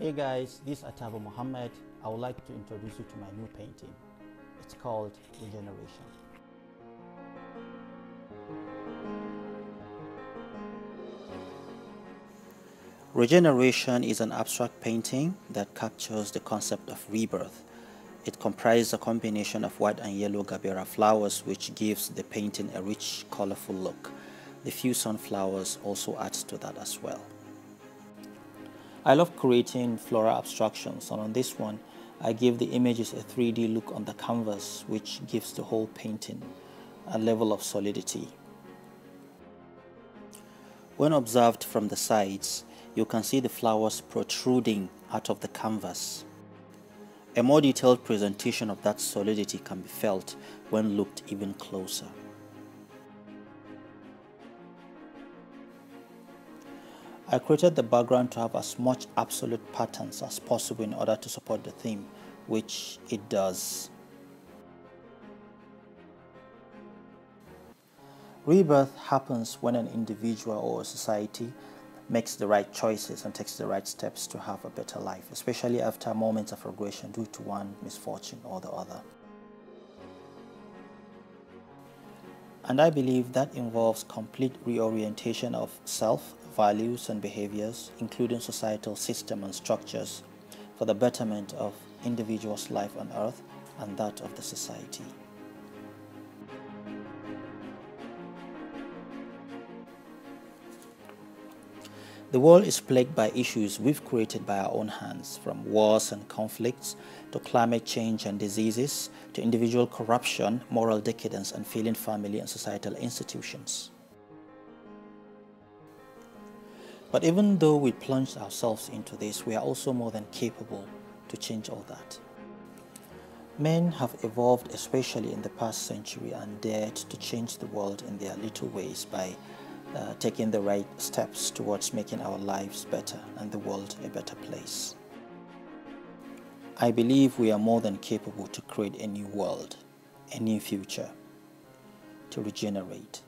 Hey guys, this is Atabo Mohammed. I would like to introduce you to my new painting. It's called Regeneration. Regeneration is an abstract painting that captures the concept of rebirth. It comprises a combination of white and yellow Gerbera flowers which gives the painting a rich, colorful look. The few sunflowers also adds to that as well. I love creating floral abstractions and on this one I give the images a 3D look on the canvas which gives the whole painting a level of solidity. When observed from the sides, you can see the flowers protruding out of the canvas. A more detailed presentation of that solidity can be felt when looked even closer. I created the background to have as much absolute patterns as possible in order to support the theme, which it does. Rebirth happens when an individual or a society makes the right choices and takes the right steps to have a better life, especially after moments of regression due to one misfortune or the other. And I believe that involves complete reorientation of self values and behaviors, including societal system and structures, for the betterment of individuals' life on earth and that of the society. The world is plagued by issues we've created by our own hands, from wars and conflicts to climate change and diseases to individual corruption, moral decadence, and failing family and societal institutions. But even though we plunged ourselves into this, we are also more than capable to change all that. Men have evolved, especially in the past century, and dared to change the world in their little ways by uh, taking the right steps towards making our lives better and the world a better place. I believe we are more than capable to create a new world, a new future, to regenerate.